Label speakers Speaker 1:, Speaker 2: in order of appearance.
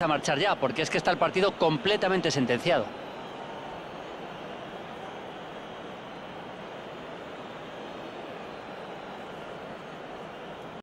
Speaker 1: a marchar ya, porque es que está el partido completamente sentenciado.